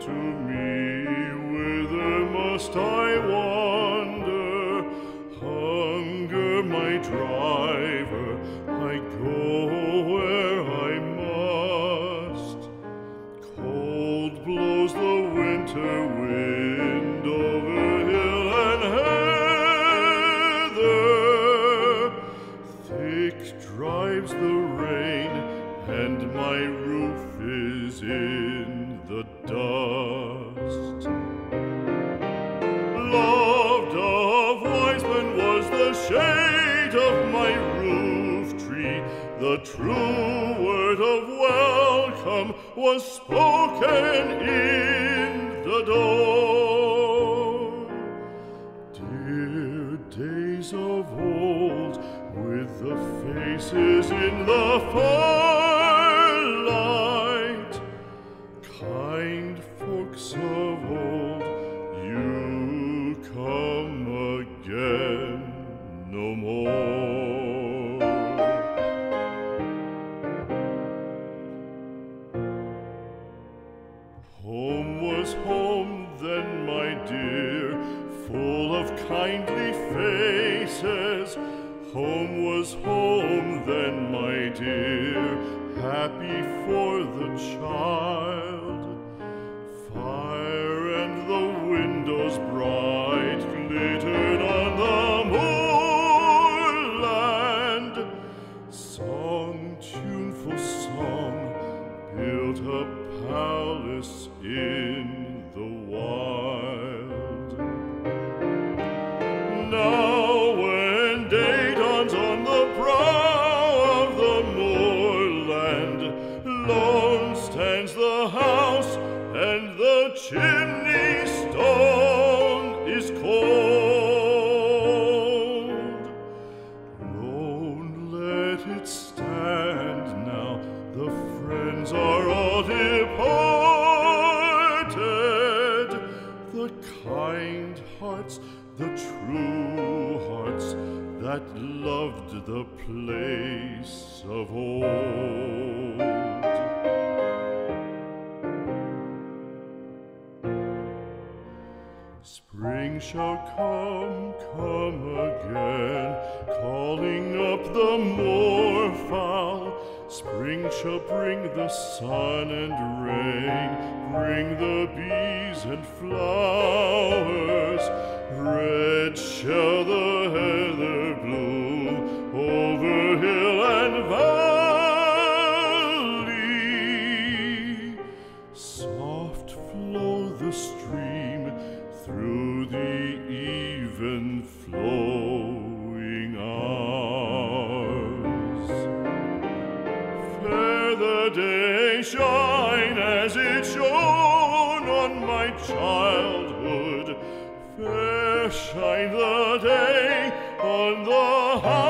To me, whither must I wander? Hunger my driver, I go where I must. Cold blows the winter wind over hill and heather. Thick drives the rain, and my roof is in dust. Loved of wise men was the shade of my roof tree. The true word of welcome was spoken in the door. Dear days of old, with the faces in the firelight, kindly faces. Home was home then, my dear, happy for the child. Fire and the windows bright glittered on the moorland. Song, tuneful song, built a palace in the wild. Friends are all departed. The kind hearts, the true hearts that loved the place of old. Spring shall come, come again, calling up the moorfowl. Spring shall bring the sun and rain, bring the bees and flowers. Red shall the my childhood. Fair shine the eh? day on the high.